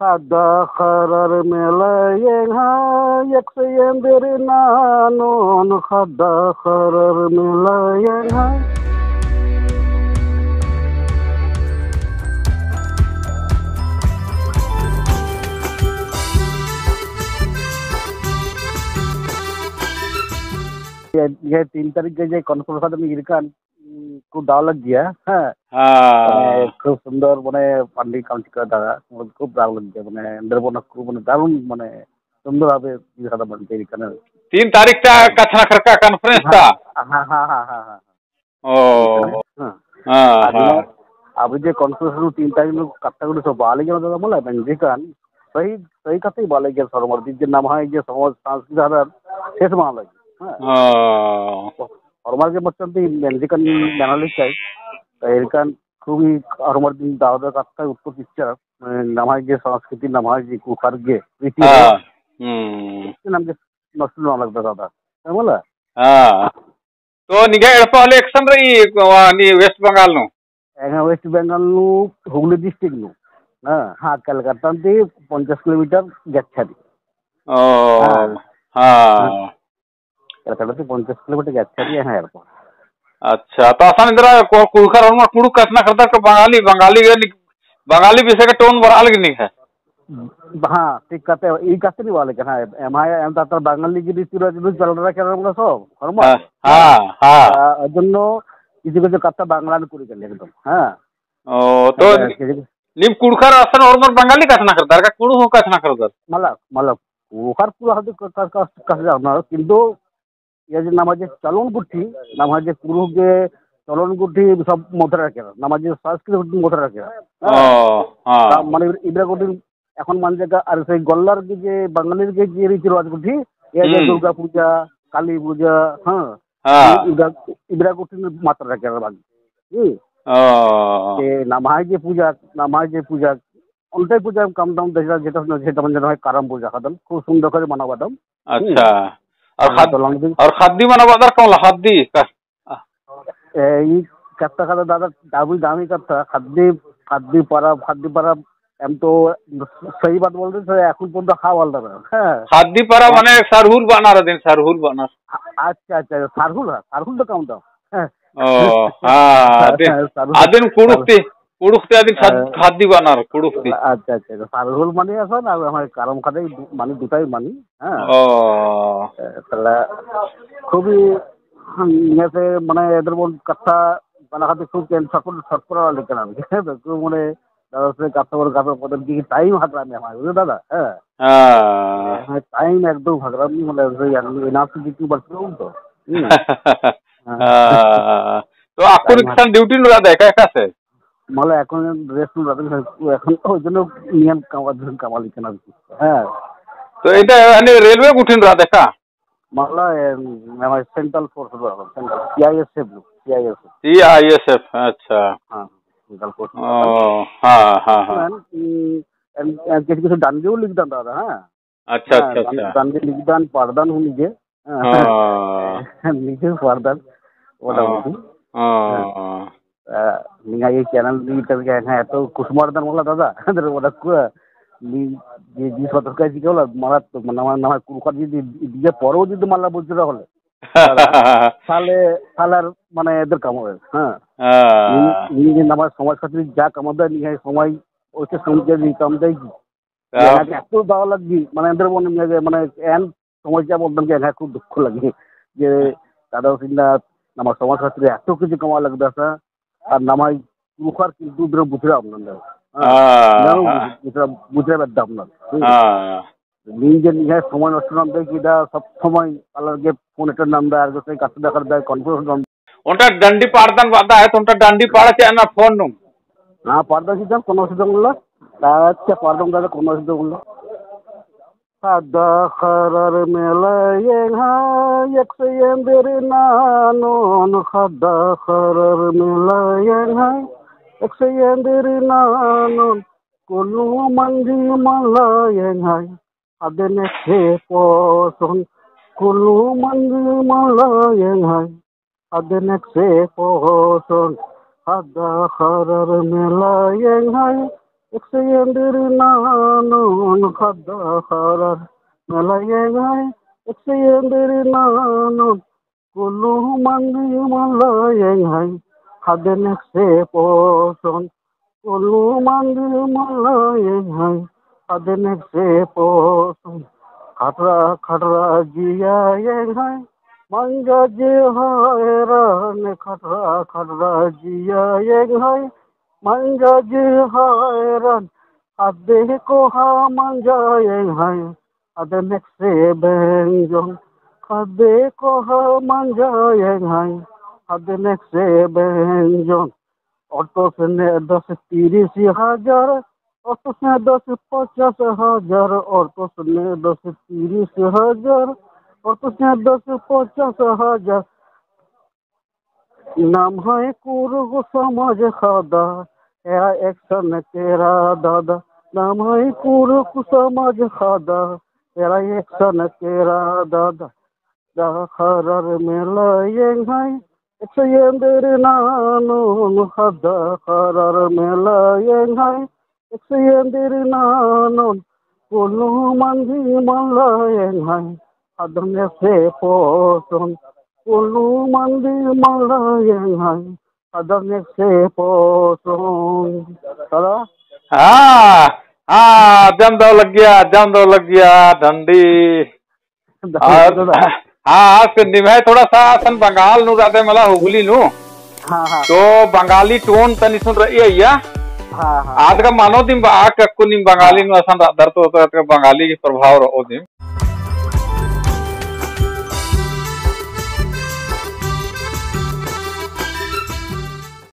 Kadakharar melayengha yaksayendir nanon kadakharar melayengha ये ये तीन तारीख के जो कॉन्फ्रेंस था में इरकान ಕೂಡ ಆಗ್ಲಜ್ಜೆ খুব সুন্দর মানে পান্ডি কামচি করে দাদা খুব দাগ লাগছে মানে ইন্দ্রবনা খুব মানে দারুণ মানে সুন্দর হবে দাদা মানে তৈরি কেন তিন তারিখটা কাছনা খরকা কনফারেন্সটা হ্যাঁ হ্যাঁ হ্যাঁ হ্যাঁ ও হ্যাঁ আপনি যে কনফারেন্স তিন তারিখ কাট্টাগুলো সব বালে গেল দাদা বলে মেঞ্জিকান সেই সেই কথাই বালে গেল সরমার যে নাম হয় যে সমাজ সংস্কৃতি হারার শেষ মহালয় হ্যাঁ ᱦᱳᱢᱣᱟᱨᱠ ᱮᱢ ᱵᱟᱠᱷᱨᱟᱛᱮ ᱞᱮᱠᱟᱱ ᱮᱱᱟᱞᱤᱥᱴᱟᱭ এরকম খুবই আমার দিন দাওদা কাটতে উত্তর পিকচার মানে নামাজ যে সংস্কৃতি নামাজ যে কুফার গে রীতি নামকে নষ্ট না লাগবে দাদা বলা તો નિગા એડપો હલે એક્શન રહી ની વેસ્ટ બંગાળ નું એના વેસ્ટ બેંગલ નું હુગલી ડિસ્ટ્રિક્ટ નું હા કલકત્તા થી પંચાસ કિલોમીટર ગચ્છારી હા গেছারি ओ हाँ কলকাতা থেকে পঞ্চাশ কিলোমিটার গেছারি হ্যাঁ এরপর अच्छा तो आसान इधर कुड़कर और कुड़ू कथना करता का बंगाली बंगाली के नि- बंगाली विषय का टोन बड़ा अलग नहीं है হ্যাঁ ঠিক কথা এই কাজটাই বলে কেন হ্যাঁ এমআই এম তার বাঙালি যে রীতি রয়েছে চল রাখে আমরা সব কর্ম हाँ हाँ हाँ ওর জন্য কিছু কিছু কথা বাংলা করে গেলে একদম হ্যাঁ ओ तो निम कुड़कर आसान और मोर बंगाली कथना करता का कुड़ू हो कथना करता মালা মালা ওখার পুরো হয়তো কাছে যাও না কিন্তু ইয়ে যে নামাজের চলন গুঠি নামাজের পুরো যে চলন গুঠি সব মধ্যে রাখে নামাজের সংস্কৃতি মধ্যে রাখে ओ हाँ মানে ইবরা গুঠি এখন মান জায়গা আর সেই গল্লার যে যে বাঙালির যে যে রীতি রেওয়াজ গুঠি এই যে হুম। দুর্গা পূজা কালী পূজা হ্যাঁ हाँ ইবরা ইবরা গুঠি মাত্রা রাখে বাকি হুম ओ যে নামাজ যে পূজা নামাজ যে পূজা অন্টাই পূজা কাম দাম যেটা যেটা যেটা মানে হয় কারাম পূজা খাদাম খুব সুন্দর করে মানাবাদাম अच्छा ಅವ್ರ ಹದ್ದಿ ಮನ ಬದಾರ ಕಮಲ ಹದ್ದಿ ಈ ಕತ್ತ ಕದ ದಾದಾ দাবি দামি কত খাদ্দি খাদ্দি পারা খাদ্দি পারা এম তো সহি বাত বলতে এখন পর্যন্ত খাওয়াল দাবে হ্যাঁ। খাদ্দি পারা মানে সারহুল বানার দিন সারহুল বানার। আচ্ছা আচ্ছা সারহুল হ্যাঁ, সারহুল তো দাও ও হ্যাঁ আদিন হ্যাঁ, কুড়ুতি আদিন খাদ্যি বানার কুড়ুকতে আচ্ছা আচ্ছা সারহুল মানে এখন আর আমার কারম খাতাই মানে দুটাই মানি হ্যাঁ। ও। তাহলে খুবই মানে এদের মন কথা বানাখাতে খুব সকল লিখে আমি? খুব মানে দাদা সে করে কাছে পদের দিকে টাইম হাতরামি আমার বুঝলে দাদা? হ্যাঁ। হ্যাঁ হ্যাঁ টাইম একদম হাতরামি মানে এনার্জি দিতে পারছি তো। হ্যাঁ। তো এখন ডিউটি নুরা দেয় কা మళ్ళీ అకౌంట్ వేసుకుని బ్రతకలేదు అకౌంట్ నియం కావాలి కావాలి ఇక్కడ నాకు అయితే అన్ని రైల్వే కుట్టిండ్రు అది ఎక్క మళ్ళా central force CISF CISF CISF అచ్చా किसी किसी डांडे वो लिख दान दादा हाँ अच्छा अच्छा डांडे लिख दान पारदान हूँ नीचे नीचे पारदान वो डांडे এই চ্যানেল নিয়ে হ্যাঁ এত কুসুমারদান বলা দাদা ওটা যে যে সতর্কায় দিকে হলো? মারাত্মক মানে আমার নামায় কুরকার যদি দিয়ে পরেও যদি মাল্লা বুঝতে হলে তাহলে তাহলে আর মানে এদের কাম হবে হ্যাঁ। আমার সমাজ খাতির যা কামাতে নিয়ে সময় ওইটা সমুদ্রে কাম দেয় কি? এত দেওয়া লাগবে মানে এদের মনে মানে এন বলতাম যে এনাকে খুব দুঃখ লাগে যে দাদা সিন্না আমার সমাজ খাতিরে এত কিছু কামা লাগবে আছে আর ముఖార్ মুখার কিন্তু బుద్ధిరా ఉన్నాను বুঝরা বুঝরা আপনার নিজের নিজের সময় নষ্ট নাম দেয় কি সব সময় ফোন একটা নাম দেয় আর সেই কাছে দেখার দেয় নাম ওটা ডান্ডি পাড়দান বাদা হয় তোমটা ডান্ডি পাড়া চায় না ফোন না কি কোনো অসুবিধা তা আচ্ছা দাদা কোনো অসুবিধা খাদাখারার মেলায় হায় একশো এন্দের নানন খাদাখারার মেলায় হায় একশো এন্দের নানন কোনো মঞ্জি মালায় হায় আদেন সে পছন কোনো হায় আদেন সে পছন খাদাখারার মেলায় হায় একশো নানন kharar malayengai ekseyendir nanon kulu mandi malayengai haden ekse poson kulu mandi malayengai haden ekse poson khatra khatra jiya yengai manga je hayran khatra khatra Ade ko ha manjaye hai ade nekse benjon Ade ko ha manjaye hai ade nekse benjon auto সে দশ তিরিশ হাজার auto সে দশ পঞ্চাশ হাজার auto সে দশ তিরিশ হাজার অটো সে দশ পঞ্চাশ হাজার নাম হয় কুরুগ সমাজ খাদা तेरा दादा। नाम है पूर्व कुसमाज खादा। तेरा एक सन, तेरा दादा। दाखरर मेला ये है एक्सेंदर नानु हदखरर मेला ये है एक्सेंदर नानु कुलु मंदी मला ये है हदम से पोसन कुलु मंदी मला ये है हाँ हाँ जम दो लग गया जम दो लग गया डंडी और हाँ निभाए थोड़ा सा सन बंगाल नु जाते मला हुगली नु। हाँ हाँ। तो बंगाली टोन तनी सुन रही है या? हाँ हाँ। आज का मानो दिन आ कक्कु निम बंगाली नु असन दर तो बंगाली के प्रभाव रहो दिन।